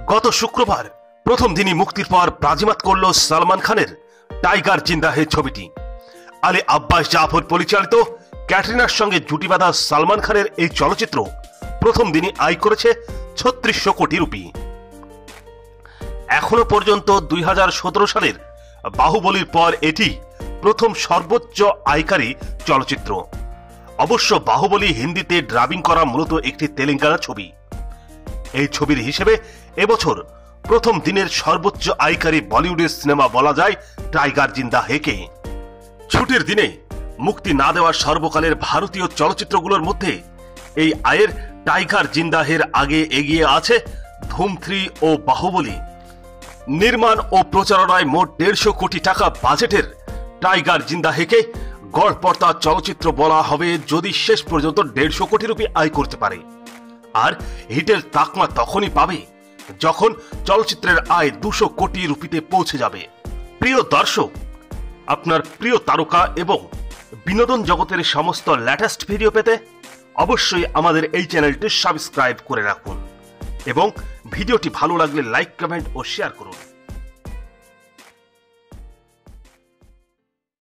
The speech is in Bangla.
গত শুক্রবার প্রথম দিনই মুক্তির পর বাজিমাত করল সালমান খানের টাইগার জিন্দা হে ছবিটি। আলী আব্বাস জাফর পরিচালিত ক্যাটরিনার সঙ্গে জুটি বাঁধা সালমান খানের এই চলচ্চিত্র প্রথম দিনই আয় করেছে ছত্রিশশো কোটি রুপি। এখনও পর্যন্ত দুই হাজার সতেরো সালের বাহুবলীর পর এটি প্রথম সর্বোচ্চ আয়কারী চলচ্চিত্র। অবশ্য বাহুবলী হিন্দিতে ড্রাবিং করা মূলত একটি তেলেঙ্গানা ছবি। এই ছবির হিসেবে এবছর প্রথম দিনের সর্বোচ্চ আয়কারী বলিউডের সিনেমা বলা যায় টাইগার জিন্দা হেকে। ছুটির দিনে মুক্তি না দেওয়া সর্বকালের ভারতীয় চলচ্চিত্রগুলোর মধ্যে এই আয়ের টাইগার জিন্দাহের আগে এগিয়ে আছে ধুম থ্রি ও বাহুবলী। নির্মাণ ও প্রচারণায় মোট দেড়শো কোটি টাকা বাজেটের টাইগার জিন্দাহেকে গড়পর্তা চলচ্চিত্র বলা হবে যদি শেষ পর্যন্ত দেড়শো কোটি রুপি আয় করতে পারে। আর হিটের তাকমা তখনই পাবে যখন চলচ্চিত্রের আয় দুশো কোটি রুপিতে পৌঁছে যাবে। প্রিয় দর্শক, আপনার প্রিয় তারকা এবং বিনোদন জগতের সমস্ত লেটেস্ট ভিডিও পেতে অবশ্যই আমাদের এই চ্যানেলটি সাবস্ক্রাইব করে রাখুন এবং ভিডিওটি ভালো লাগলে লাইক কমেন্ট ও শেয়ার করুন।